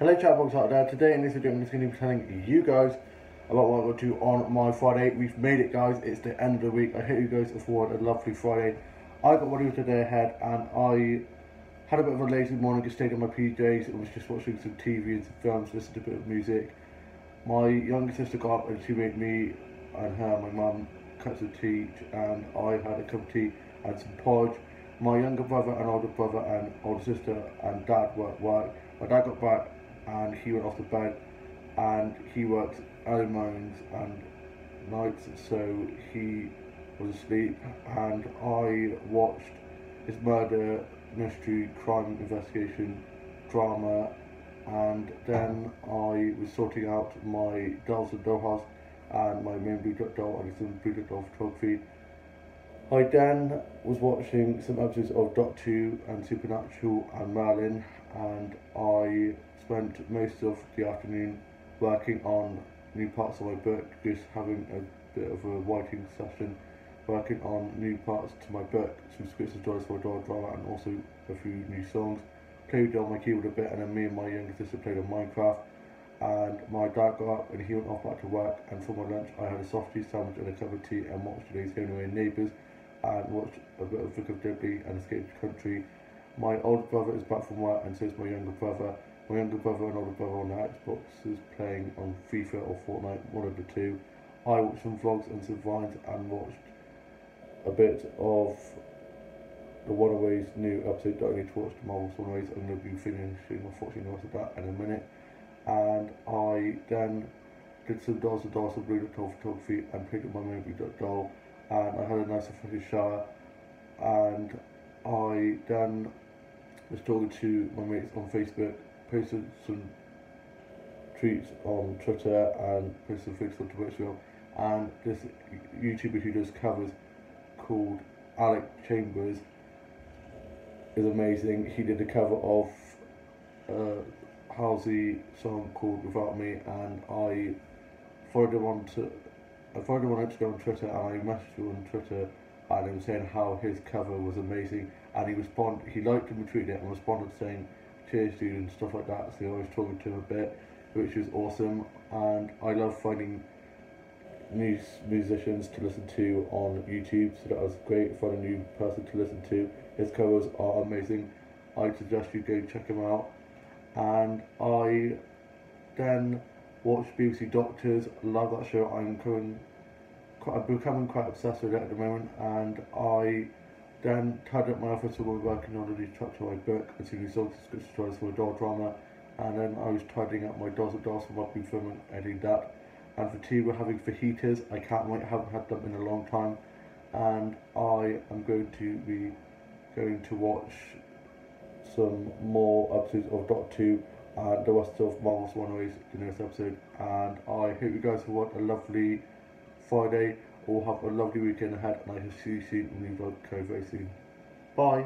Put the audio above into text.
Hello chatbox out there, today in this video I'm just going to be telling you guys about what I got to do on my Friday. We've made it guys, it's the end of the week. I hope you guys afford a lovely Friday. I got ready today ahead and I had a bit of a lazy morning, just stayed in my PJs and was just watching some TV and some films, listened to a bit of music. My younger sister got up and she made me and her, my mum, cups of tea and I had a cup of tea and some porridge. My younger brother and older brother and older sister and dad were at work. My dad got back and he went off to bed and he worked early mornings and nights so he was asleep and I watched his murder mystery crime investigation drama and then I was sorting out my dolls and dollhouse and my main blue doll and some blue doll photography. I then was watching some episodes of Doctor Who and Supernatural and Merlin and I spent most of the afternoon working on new parts of my book, just having a bit of a writing session, working on new parts to my book, some scripts of Joyce for a Drama and also a few new songs. Played on my keyboard a bit and then me and my younger sister played on Minecraft and my dad got up and he went off back to work and for my lunch I had a soft tea sandwich and a cup of tea and watched today's Home Away Neighbours and watched a bit of Vicar of Dibley and Escaped Country. My older brother is back from work and so is my younger brother my younger brother and older brother on the Xbox is playing on FIFA or Fortnite, one of the two. I watched some vlogs and vines and watched a bit of the Runaways new episode that I need to watch, Marvel's Runaways. I'm going to be finishing, unfortunately, the rest of that in a minute. And I then did some dolls and dolls and blue photography and picked up my movie doll. And I had a nice fresh shower. And I then was talking to my mates on Facebook posted some tweets on Twitter and posted some things on Twitter and this YouTuber who does covers called Alec Chambers is amazing. He did a cover of a Halsey song called Without Me and I followed him on to I followed him on Instagram and Twitter and I messaged him on Twitter and him saying how his cover was amazing and he responded he liked and retweeted it and responded saying cheers dude and stuff like that. So I was talking to him a bit, which was awesome. And I love finding new musicians to listen to on YouTube. So that was great. Find a new person to listen to. His covers are amazing. I suggest you go check him out. And I then watched BBC Doctors. Love that show. I'm quite, I'm becoming quite obsessed with it at the moment, and I then tied up my office we were working on a new chapter of my book, a TV songs scripts stories for a doll drama, and then I was tidying up my dolls and dolls what we filming, editing that. And for tea we're having fajitas, I can't wait, haven't had them in a long time. And I am going to be going to watch some more episodes of Doctor Who and the rest of Marvel's Runaways, the next episode. And I hope you guys have had a lovely Friday. All have a lovely weekend ahead and I will see you soon in the vlog very soon. Bye.